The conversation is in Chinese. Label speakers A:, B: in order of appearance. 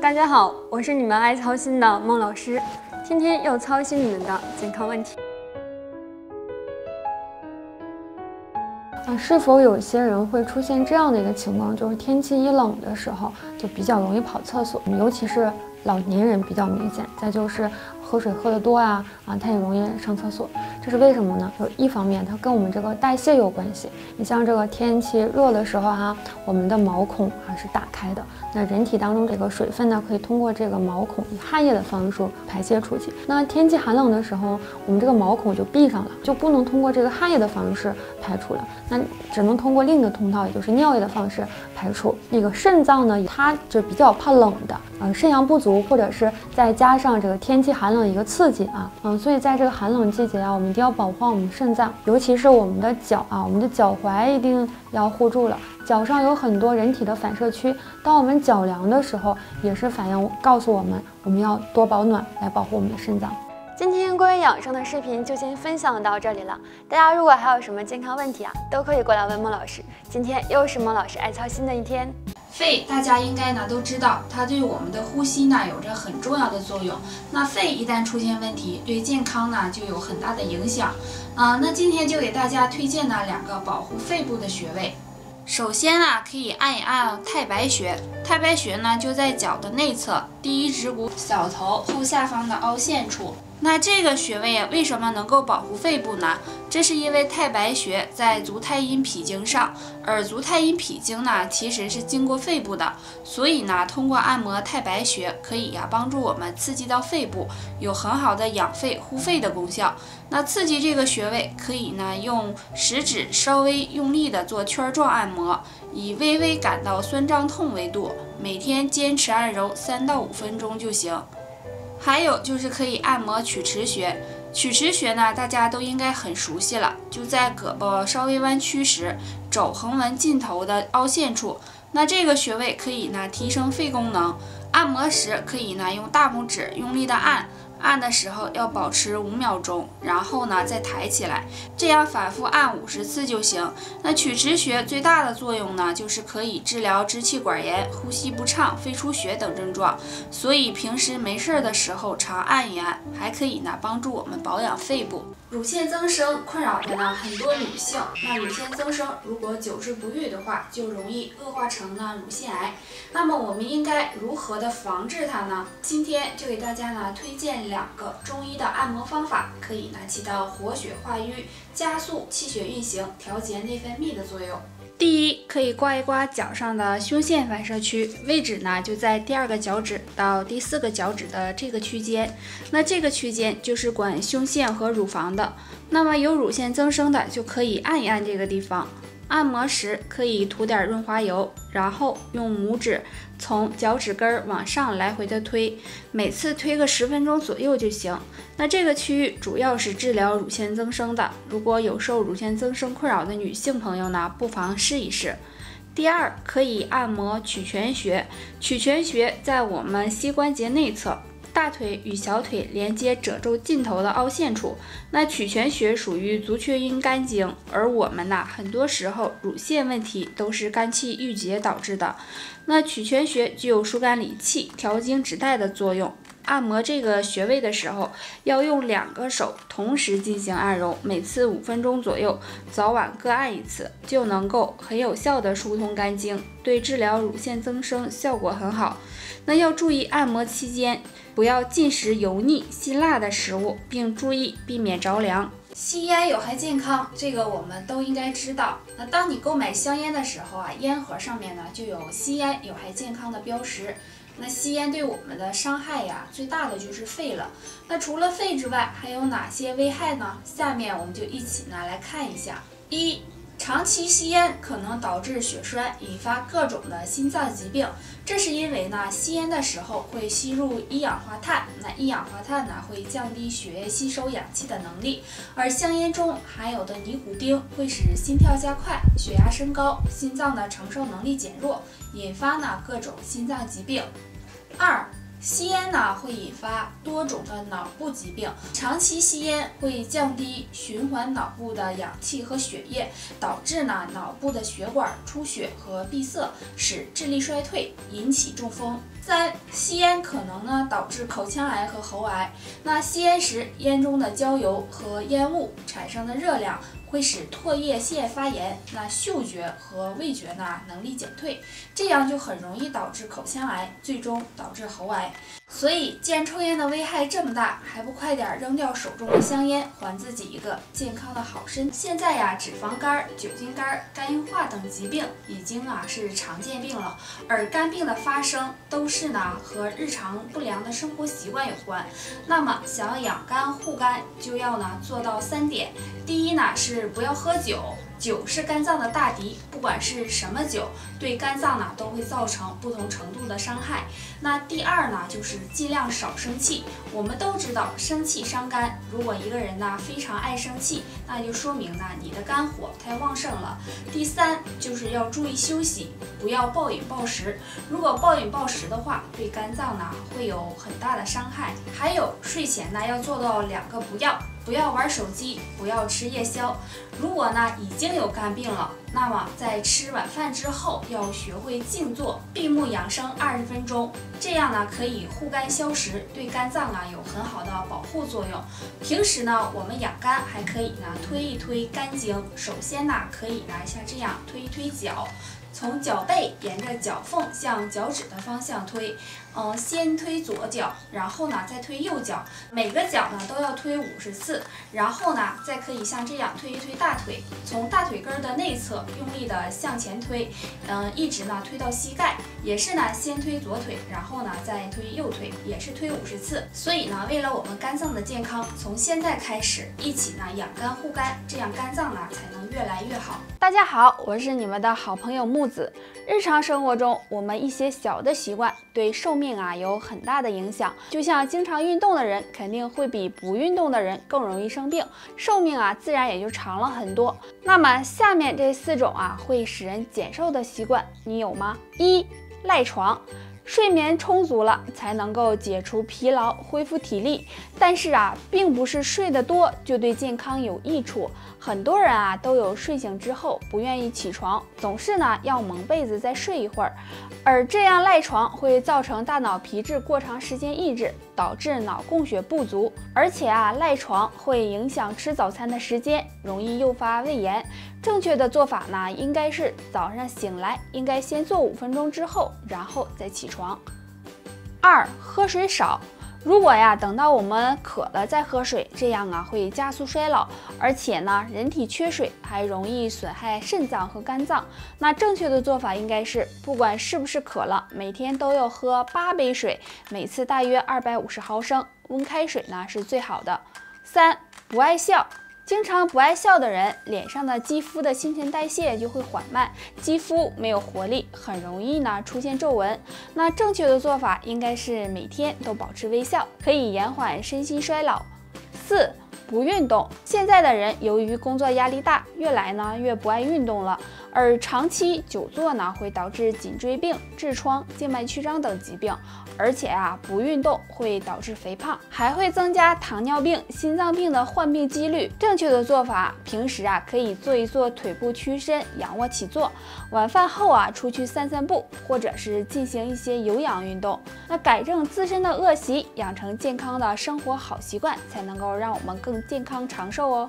A: 大家好，我是你们爱操心的孟老师，今天要操心你们的健康问题。啊，是否有些人会出现这样的一个情况，就是天气一冷的时候，就比较容易跑厕所，尤其是老年人比较明显。再就是喝水喝得多啊，啊，他也容易上厕所。这是为什么呢？就一方面，它跟我们这个代谢有关系。你像这个天气热的时候哈，我们的毛孔啊是打开的。那人体当中这个水分呢，可以通过这个毛孔以汗液的方式排泄出去。那天气寒冷的时候，我们这个毛孔就闭上了，就不能通过这个汗液的方式排出了。那只能通过另一个通道，也就是尿液的方式排出。那个肾脏呢，它就比较怕冷的，呃，肾阳不足，或者是再加上这个天气寒冷的一个刺激啊，嗯，所以在这个寒冷季节啊，我们。一定要保护好我们肾脏，尤其是我们的脚啊，我们的脚踝一定要护住了。脚上有很多人体的反射区，当我们脚凉的时候，也是反应告诉我们，我们要多保暖来保护我们的肾脏。今天关于养生的视频就先分享到这里了。大家如果还有什么健康问题啊，都可以过来问孟老师。今天又是孟老师爱操心的一天。
B: 肺，大家应该呢都知道，它对我们的呼吸呢有着很重要的作用。那肺一旦出现问题，对健康呢就有很大的影响。啊，那今天就给大家推荐呢两个保护肺部的穴位。首先呢，可以按一按太白穴。太白穴呢就在脚的内侧，第一指骨小头后下方的凹陷处。那这个穴位，为什么能够保护肺部呢？这是因为太白穴在足太阴脾经上，而足太阴脾经呢，其实是经过肺部的，所以呢，通过按摩太白穴，可以呀帮助我们刺激到肺部，有很好的养肺护肺的功效。那刺激这个穴位，可以呢用食指稍微用力的做圈状按摩，以微微感到酸胀痛为度，每天坚持按揉三到五分钟就行。还有就是可以按摩曲池穴，曲池穴呢，大家都应该很熟悉了，就在胳膊稍微弯曲时，肘横纹尽头的凹陷处。那这个穴位可以呢提升肺功能，按摩时可以呢用大拇指用力的按。按的时候要保持五秒钟，然后呢再抬起来，这样反复按五十次就行。那曲池穴最大的作用呢，就是可以治疗支气管炎、呼吸不畅、肺出血等症状，所以平时没事儿的时候常按一按，还可以呢帮助我们保养肺部。乳腺增生困扰着呢很多女性，那乳腺增生如果久治不愈的话，就容易恶化成呢乳腺癌。那么我们应该如何的防治它呢？今天就给大家呢推荐两个中医的按摩方法，可以呢起到活血化瘀、加速气血运行、调节内分泌的作用。第一，可以刮一刮脚上的胸腺反射区，位置呢就在第二个脚趾到第四个脚趾的这个区间。那这个区间就是管胸腺和乳房的。那么有乳腺增生的，就可以按一按这个地方。按摩时可以涂点润滑油，然后用拇指从脚趾根往上来回的推，每次推个十分钟左右就行。那这个区域主要是治疗乳腺增生的，如果有受乳腺增生困扰的女性朋友呢，不妨试一试。第二，可以按摩曲泉穴，曲泉穴在我们膝关节内侧。大腿与小腿连接褶皱尽头的凹陷处，那曲泉穴属于足厥阴肝经，而我们呢，很多时候乳腺问题都是肝气郁结导致的。那曲泉穴具有疏肝理气、调经止带的作用。按摩这个穴位的时候，要用两个手同时进行按揉，每次五分钟左右，早晚各按一次，就能够很有效的疏通肝经，对治疗乳腺增生效果很好。那要注意按摩期间不要进食油腻、辛辣的食物，并注意避免着凉。吸烟有害健康，这个我们都应该知道。那当你购买香烟的时候啊，烟盒上面呢就有吸烟有害健康的标识。那吸烟对我们的伤害呀，最大的就是肺了。那除了肺之外，还有哪些危害呢？下面我们就一起呢来看一下。一长期吸烟可能导致血栓，引发各种的心脏疾病。这是因为呢，吸烟的时候会吸入一氧化碳，那一氧化碳呢会降低血液吸收氧气的能力，而香烟中含有的尼古丁会使心跳加快、血压升高、心脏的承受能力减弱，引发呢各种心脏疾病。二吸烟呢会引发多种的脑部疾病，长期吸烟会降低循环脑部的氧气和血液，导致呢脑部的血管出血和闭塞，使智力衰退，引起中风。三、吸烟可能呢导致口腔癌和喉癌。那吸烟时烟中的焦油和烟雾产生的热量。会使唾液腺发炎，那嗅觉和味觉呢能力减退，这样就很容易导致口腔癌，最终导致喉癌。所以，既然抽烟的危害这么大，还不快点扔掉手中的香烟，还自己一个健康的好身？现在呀，脂肪肝、酒精肝、肝硬化等疾病已经啊是常见病了，而肝病的发生都是呢和日常不良的生活习惯有关。那么，想要养肝护肝，就要呢做到三点。第一呢是不要喝酒。酒是肝脏的大敌，不管是什么酒，对肝脏呢都会造成不同程度的伤害。那第二呢，就是尽量少生气。我们都知道生气伤肝，如果一个人呢非常爱生气，那就说明呢你的肝火太旺盛了。第三就是要注意休息，不要暴饮暴食。如果暴饮暴食的话，对肝脏呢会有很大的伤害。还有睡前呢要做到两个不要。不要玩手机，不要吃夜宵。如果呢已经有肝病了，那么在吃晚饭之后要学会静坐，闭目养生二十分钟，这样呢可以护肝消食，对肝脏啊有很好的保护作用。平时呢我们养肝还可以呢推一推肝经，首先呢可以呢像这样推一推脚。从脚背沿着脚缝向脚趾的方向推，嗯，先推左脚，然后呢再推右脚，每个脚呢都要推五十次，然后呢再可以像这样推一推大腿，从大腿根的内侧用力的向前推，嗯，一直呢推到膝盖，也是呢先推左腿，然后呢再推右腿，也是推五十次。所以呢，为了我们肝脏的健康，从现在开始一起呢养肝护肝，这样肝脏呢才能越来越好。
C: 大家好，我是你们的好朋友木子。日常生活中，我们一些小的习惯对寿命啊有很大的影响。就像经常运动的人，肯定会比不运动的人更容易生病，寿命啊自然也就长了很多。那么下面这四种啊会使人减寿的习惯，你有吗？一赖床。睡眠充足了，才能够解除疲劳，恢复体力。但是啊，并不是睡得多就对健康有益处。很多人啊，都有睡醒之后不愿意起床，总是呢要蒙被子再睡一会儿。而这样赖床会造成大脑皮质过长时间抑制，导致脑供血不足。而且啊，赖床会影响吃早餐的时间，容易诱发胃炎。正确的做法呢，应该是早上醒来应该先做五分钟之后，然后再起床。二，喝水少。如果呀，等到我们渴了再喝水，这样啊会加速衰老，而且呢，人体缺水还容易损害肾脏和肝脏。那正确的做法应该是，不管是不是渴了，每天都要喝八杯水，每次大约二百五十毫升，温开水呢是最好的。三，不爱笑。经常不爱笑的人，脸上的肌肤的新陈代谢就会缓慢，肌肤没有活力，很容易呢出现皱纹。那正确的做法应该是每天都保持微笑，可以延缓身心衰老。四不运动，现在的人由于工作压力大，越来呢越不爱运动了。而长期久坐呢，会导致颈椎病、痔疮、静脉曲张等疾病。而且啊，不运动会导致肥胖，还会增加糖尿病、心脏病的患病几率。正确的做法，平时啊可以做一做腿部屈伸、仰卧起坐，晚饭后啊出去散散步，或者是进行一些有氧运动。那改正自身的恶习，养成健康的生活好习惯，才能够让我们更健康长寿哦。